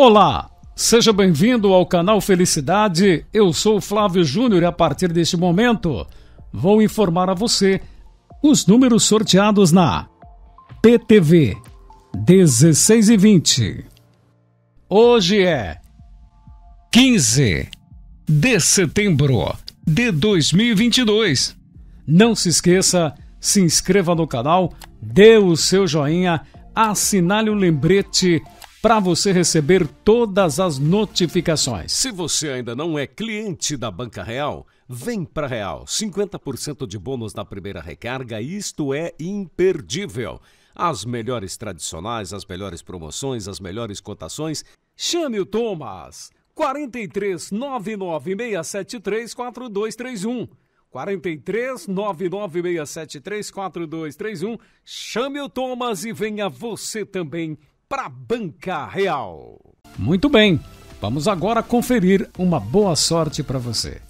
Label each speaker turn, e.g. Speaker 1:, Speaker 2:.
Speaker 1: Olá, seja bem-vindo ao canal Felicidade. Eu sou Flávio Júnior e a partir deste momento vou informar a você os números sorteados na PTV 16 e 20. Hoje é 15 de setembro de 2022. Não se esqueça, se inscreva no canal, dê o seu joinha, assinale o lembrete para você receber todas as notificações.
Speaker 2: Se você ainda não é cliente da Banca Real, vem para Real. 50% de bônus na primeira recarga, isto é imperdível. As melhores tradicionais, as melhores promoções, as melhores cotações. Chame o Thomas. 43 99673 4231. 43 99673 4231. Chame o Thomas e venha você também para Banca Real.
Speaker 1: Muito bem, vamos agora conferir uma boa sorte para você.